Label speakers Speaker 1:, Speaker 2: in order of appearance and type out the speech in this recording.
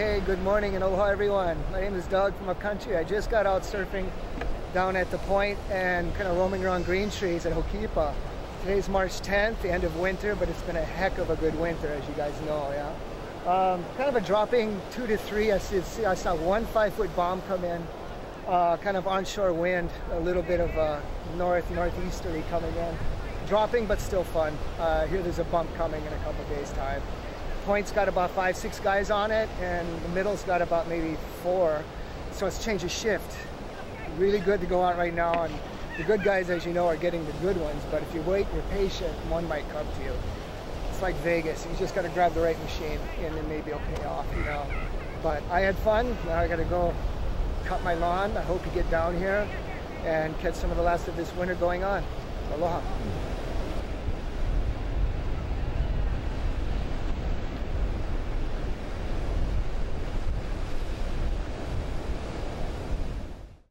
Speaker 1: Hey, good morning and aloha everyone. My name is Doug from upcountry. I just got out surfing down at the point and kind of roaming around Green Treads at Hoʻokipa. Today's March 10th, the end of winter, but it's been a heck of a good winter, as you guys know, yeah. Um, kind of a dropping two to three. I, see, I saw one five foot bomb come in, uh, kind of onshore wind, a little bit of uh, north northeasterly coming in. Dropping, but still fun. Uh, here there's a bump coming in a couple days' time point's got about five, six guys on it, and the middle's got about maybe four. So it's change of shift. Really good to go out right now, and the good guys, as you know, are getting the good ones. But if you wait, you're patient, one might come to you. It's like Vegas. You just got to grab the right machine, and then maybe it'll pay off, you know. But I had fun. Now I got to go cut my lawn. I hope you get down here and catch some of the last of this winter going on. Aloha.